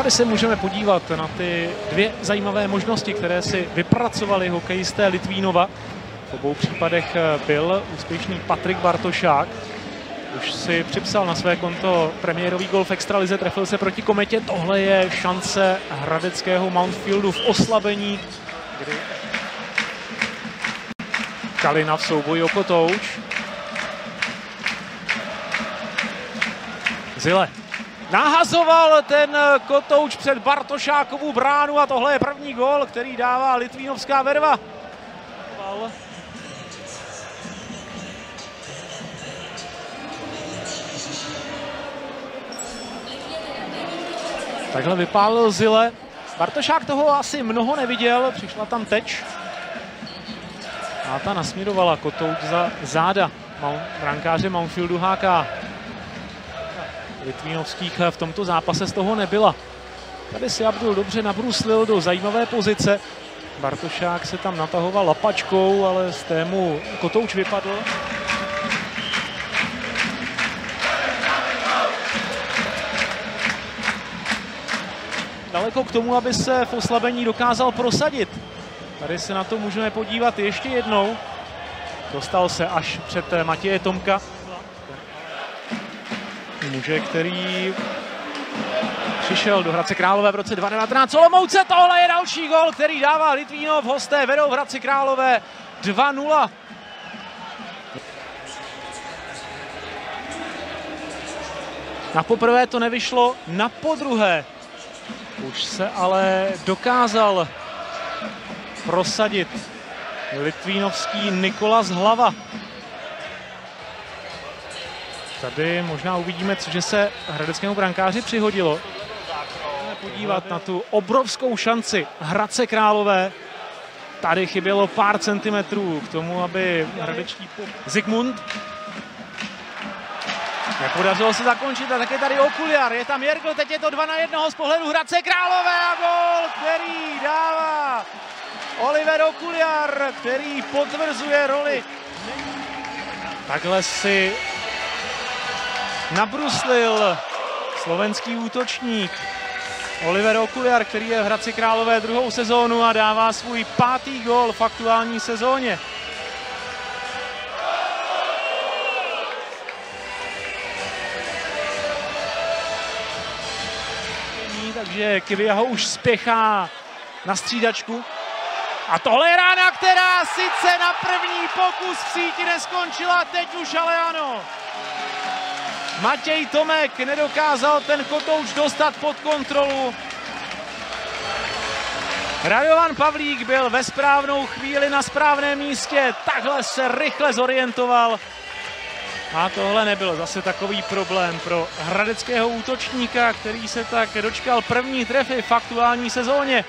Tady se můžeme podívat na ty dvě zajímavé možnosti, které si vypracovali hokejisté Litvínova. V obou případech byl úspěšný Patrik Bartošák. Už si připsal na své konto premiérový gol v extralize, trefil se proti Kometě. Tohle je šance hradeckého Mountfieldu v oslabení, kdy Kalina v souboji o Kotouč. Zile. Nahazoval ten Kotouč před Bartošákovou bránu a tohle je první gol, který dává Litvínovská verva. Takhle vypálil Zile. Bartošák toho asi mnoho neviděl, přišla tam teč. A ta nasměrovala Kotouč za záda brankáře Mountfieldu HK. Litvínovských v tomto zápase z toho nebyla. Tady si Abdul dobře nabruslil do zajímavé pozice. Bartošák se tam natahoval lapačkou, ale z tému Kotouč vypadl. Daleko k tomu, aby se v oslabení dokázal prosadit. Tady se na to můžeme podívat ještě jednou. Dostal se až před Matěje Tomka. Muže, který přišel do Hradce Králové v roce 2019. Olomouce, tohle je další gol, který dává Litvínov. Hosté vedou v Hradci Králové 2-0. Na poprvé to nevyšlo, na podruhé už se ale dokázal prosadit litvínovský Nikolas Hlava. Tady možná uvidíme, že se hradeckému brankáři přihodilo. Podívat na tu obrovskou šanci Hradce Králové. Tady chybělo pár centimetrů k tomu, aby hradečtí Zigmund Nepodařilo se zakončit a tak je tady Okuliar, je tam Jergl, teď je to 2 na 1 z pohledu Hradce Králové a gol, který dává Oliver Okuliar, který potvrzuje roli. Takhle si nabruslil slovenský útočník Oliver Okuliar, který je v Hradci Králové druhou sezónu a dává svůj pátý gol v aktuální sezóně. takže Kivia už spěchá na střídačku. A tohle je rána, která sice na první pokus v síti neskončila, teď už ale ano. Matěj Tomek nedokázal ten kotouč dostat pod kontrolu. Radovan Pavlík byl ve správnou chvíli na správném místě, takhle se rychle zorientoval a tohle nebyl zase takový problém pro hradeckého útočníka, který se tak dočkal první trefy v aktuální sezóně.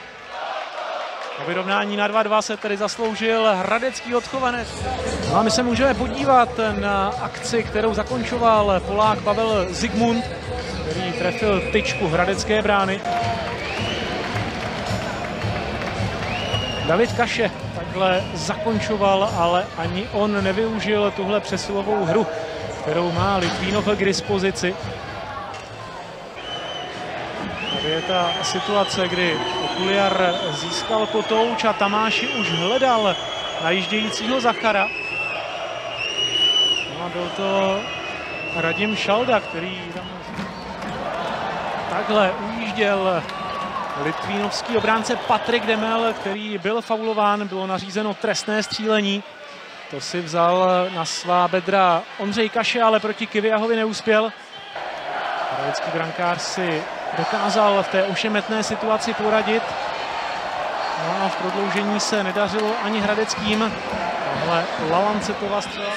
O vyrovnání na 2-2 se tedy zasloužil hradecký odchovanec. No a my se můžeme podívat na akci, kterou zakončoval Polák Pavel Zigmund, který trefil tyčku hradecké brány. David Kaše takhle zakončoval, ale ani on nevyužil tuhle přesilovou hru kterou má Litvínov k dispozici. Je ta situace, kdy Okuliar získal kotouč a Tamáši už hledal najíždějícího Zachara. No a byl to Radim Šalda, který tam takhle ujížděl litvínovský obránce Patrik Demel, který byl faulován, bylo nařízeno trestné střílení. To si vzal na svá bedra Ondřej Kaše, ale proti Kiviahovi neuspěl. Hradecký brankář si dokázal v té ošemetné situaci poradit. No a v prodloužení se nedařilo ani Hradeckým. Tohle Lalancetová střela.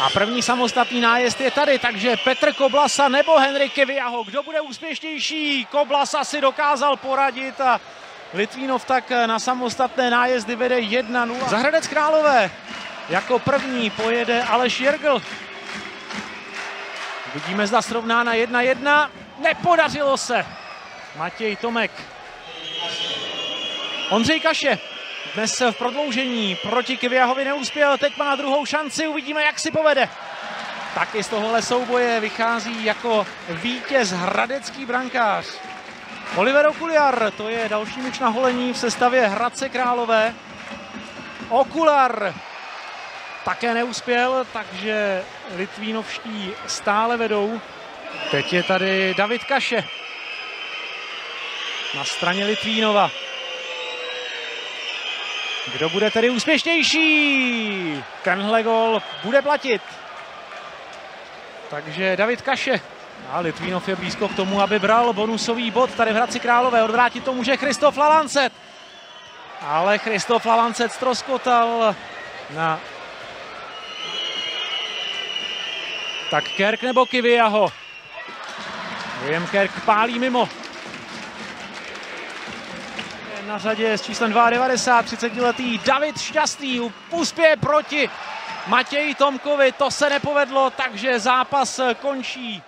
A první samostatný nájezd je tady, takže Petr Koblasa nebo Henrik Keviaho. Kdo bude úspěšnější? Koblasa si dokázal poradit a Litvínov tak na samostatné nájezdy vede 1-0. Zahradec Králové jako první pojede Aleš Jergl. Vidíme, zda srovná na 1-1. Nepodařilo se. Matěj Tomek. Ondřej Kaše dnes v prodloužení proti Kviahovi neuspěl. Teď má druhou šanci. Uvidíme, jak si povede. taky z tohohle souboje vychází jako vítěz hradecký brankář. Oliver Okuliar, to je další muž na holení v sestavě Hradce Králové. Okular také neuspěl, takže Litvínovští stále vedou. Teď je tady David Kaše na straně Litvínova. Kdo bude tedy úspěšnější? Tenhle gol bude platit. Takže David Kaše. A Litvínov je blízko k tomu, aby bral bonusový bod tady v Hradci Králové. Odvrátit to může Christof Lalancet. Ale Christof Lalancet stroskotal na... Tak Kerk nebo Kiviaho. William Kerk pálí mimo na řadě s číslem 2,90, 30-letý David Šťastný uspěje proti Matěji Tomkovi, to se nepovedlo, takže zápas končí